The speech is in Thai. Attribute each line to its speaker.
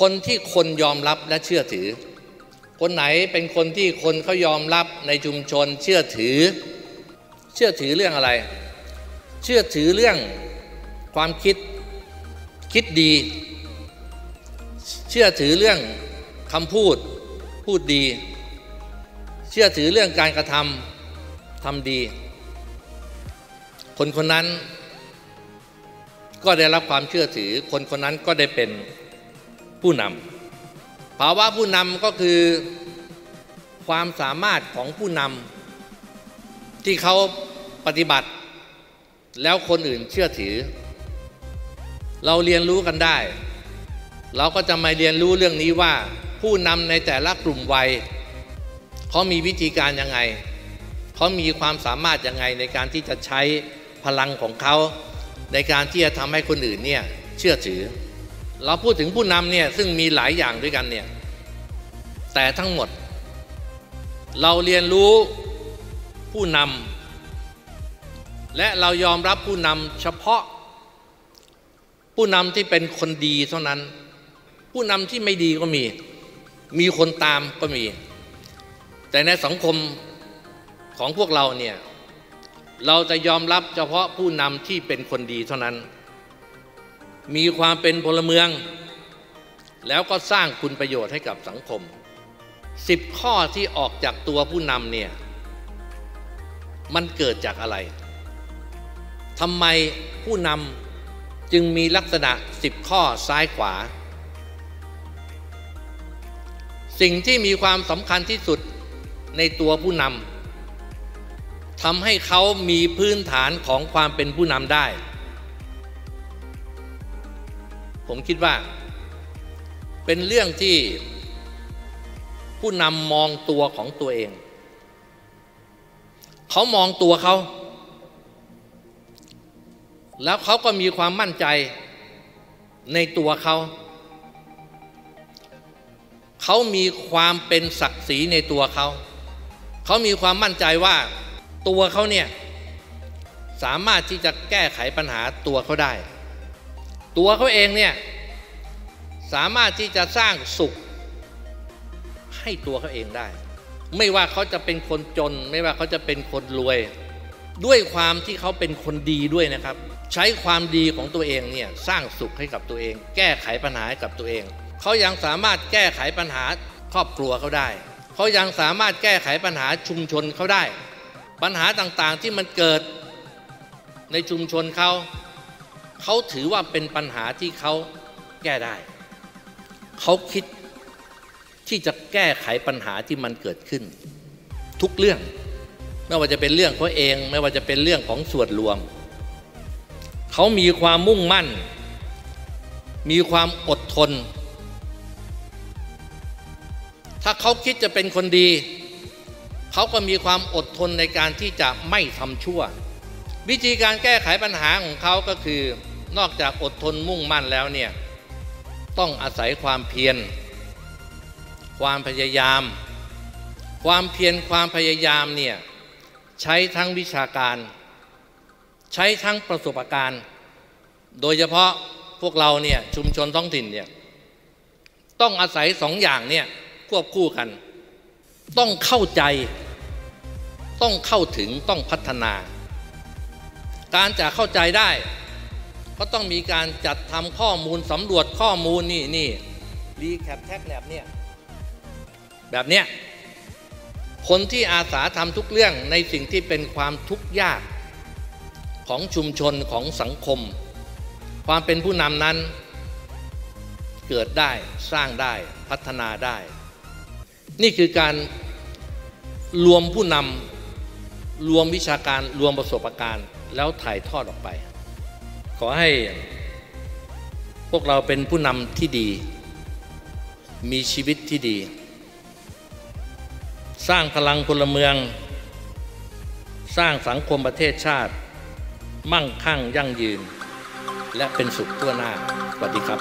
Speaker 1: คนที่คนยอมรับและเชื่อถือ คนไหนเป็นคนที่คนเขายอมรับในชุมชนเชื่อถือ เชื่อถือเรื่องอะไร เชื่อถือเรื่องความคิดคิดดี เชื่อถือเรื่องคำพูดพูดดี เชื่อถือเรื่องการกระทำทำดี คนคนนั้นก็ได้รับความเชื่อถือ คนคนนั้นก็ได้เป็น ผู้นำภาวะผู้นำก็คือความสามารถของผู้นำที่เขาปฏิบัติ แล้วคนอื่นเชื่อถือ เราเรียนรู้กันได้ เราก็จะมาเรียนรู้เรื่องนี้ว่า ผู้นำในแต่ละกลุ่มวัยเขามีวิธีการยังไงเขามีความสามารถยังไงในการที่จะใช้พลังของเขาในการที่จะทำให้คนอื่นเนี่ยเชื่อถือ เราพูดถึงผู้นำเนี่ยซึ่งมีหลายอย่างด้วยกันเนี่ยแต่ทั้งหมด เราเรียนรู้ผู้นำและเรายอมรับผู้นำเฉพาะ ผู้นำที่เป็นคนดีเท่านั้น ผู้นำที่ไม่ดีก็มี มีคนตามก็มี แต่ในสังคมของพวกเราเนี่ยเราจะยอมรับเฉพาะผู้นำที่เป็นคนดีเท่านั้น มีความเป็นพลเมือง แล้วก็สร้างคุณประโยชน์ให้กับสังคมสิบข้อที่ออกจากตัวผู้นำเนี่ยมันเกิดจากอะไรทำไมผู้นำจึงมีลักษณะสิบข้อซ้ายขวา สิ่งที่มีความสำคัญที่สุดในตัวผู้นำทำให้เขามีพื้นฐานของความเป็นผู้นำได้ ผมคิดว่า เป็นเรื่องที่ผู้นำมองตัวของตัวเอง เขามองตัวเขา แล้วเขาก็มีความมั่นใจในตัวเขา เขามีความเป็นศักดิ์ศรีในตัวเขา เขามีความมั่นใจว่าตัวเขาเนี่ย สามารถที่จะแก้ไขปัญหาตัวเขาได้ ตัวเขาเองเนี่ยสามารถที่จะสร้างสุขให้ตัวเขาเองได้ ไม่ว่าเขาจะเป็นคนจน ไม่ว่าเขาจะเป็นคนรวย ด้วยความที่เขาเป็นคนดีด้วยนะครับ ใช้ความดีของตัวเองเนี่ยสร้างสุขให้กับตัวเอง แก้ไขปัญหาให้กับตัวเอง เขายังสามารถแก้ไขปัญหาครอบครัวเขาได้ เขายังสามารถแก้ไขปัญหาชุมชนเขาได้ ปัญหาต่างๆที่มันเกิดในชุมชนเขา เขาถือว่าเป็นปัญหาที่เขาแก้ได้ เขาคิดที่จะแก้ไขปัญหาที่มันเกิดขึ้น ทุกเรื่อง ไม่ว่าจะเป็นเรื่องเขาเอง ไม่ว่าจะเป็นเรื่องของส่วนรวม เขามีความมุ่งมั่น มีความอดทน ถ้าเขาคิดจะเป็นคนดี เขาก็มีความอดทนในการที่จะไม่ทำชั่ว วิธีการแก้ไขปัญหาของเขาก็คือนอกจากอดทนมุ่งมั่นแล้วเนี่ยต้องอาศัยความเพียร ความพยายาม ความเพียรความพยายามเนี่ยใช้ทั้งวิชาการ ใช้ทั้งประสบการณ์ โดยเฉพาะพวกเราเนี่ยชุมชนท้องถิ่นเนี่ยต้องอาศัยสองอย่างเนี่ยควบคู่กัน ต้องเข้าใจ ต้องเข้าถึงต้องพัฒนา การจะเข้าใจได้ ก็ต้องมีการจัดทำข้อมูลสำรวจข้อมูลนี่นี่รีแคปแท็กแบบเนี้ยแบบเนี้ยคนที่อาสาทำทุกเรื่องในสิ่งที่เป็นความทุกข์ยากของชุมชนของสังคม ความเป็นผู้นำนั้น เกิดได้สร้างได้พัฒนาได้ นี่คือการรวมผู้นำ รวมวิชาการรวมประสบการณ์ แล้วถ่ายทอดออกไป ขอให้พวกเราเป็นผู้นำที่ดี มีชีวิตที่ดี สร้างพลังพลเมือง สร้างสังคมประเทศชาติ มั่งคั่งยั่งยืน และเป็นสุขทั่วหน้า สวัสดีครับ